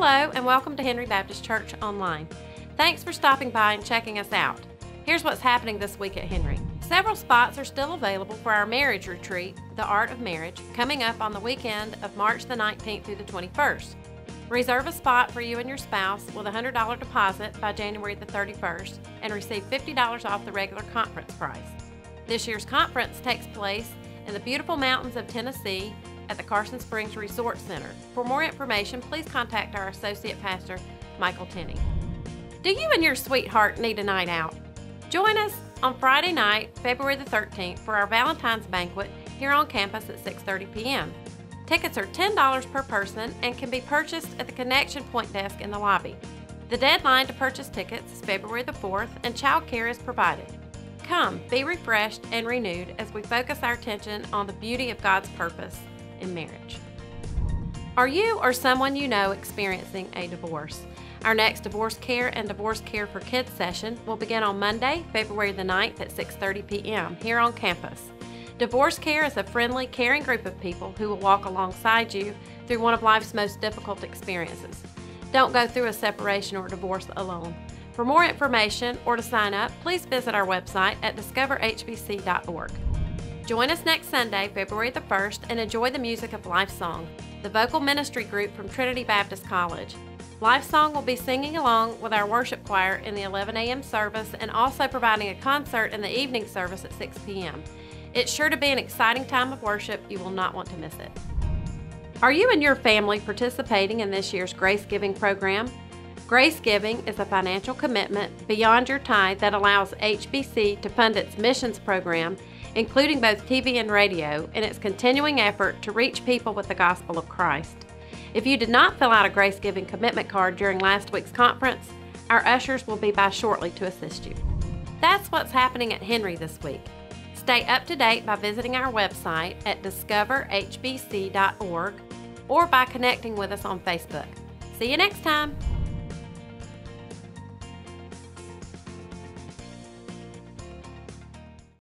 Hello, and welcome to Henry Baptist Church Online. Thanks for stopping by and checking us out. Here's what's happening this week at Henry. Several spots are still available for our marriage retreat, The Art of Marriage, coming up on the weekend of March the 19th through the 21st. Reserve a spot for you and your spouse with a $100 deposit by January the 31st and receive $50 off the regular conference price. This year's conference takes place in the beautiful mountains of Tennessee at the Carson Springs Resort Center. For more information, please contact our Associate Pastor, Michael Tenney. Do you and your sweetheart need a night out? Join us on Friday night, February the 13th, for our Valentine's banquet here on campus at 6:30 p.m. Tickets are $10 per person and can be purchased at the Connection Point desk in the lobby. The deadline to purchase tickets is February the 4th, and childcare is provided. Come, be refreshed and renewed as we focus our attention on the beauty of God's purpose in marriage. Are you or someone you know experiencing a divorce? Our next divorce care and divorce care for kids session will begin on Monday, February the 9th at 6:30 p.m. here on campus. Divorce Care is a friendly, caring group of people who will walk alongside you through one of life's most difficult experiences. Don't go through a separation or divorce alone. For more information or to sign up, please visit our website at discoverhbc.org. Join us next Sunday, February the 1st, and enjoy the music of Life Song, the vocal ministry group from Trinity Baptist College. Life Song will be singing along with our worship choir in the 11 a.m. service and also providing a concert in the evening service at 6 p.m. It's sure to be an exciting time of worship. You will not want to miss it. Are you and your family participating in this year's Grace Giving program? Grace Giving is a financial commitment beyond your tithe that allows HBC to fund its missions program, including both TV and radio, in its continuing effort to reach people with the gospel of Christ. If you did not fill out a Grace Giving commitment card during last week's conference, our ushers will be by shortly to assist you. That's what's happening at Henry this week. Stay up to date by visiting our website at discoverhbc.org or by connecting with us on Facebook. See you next time.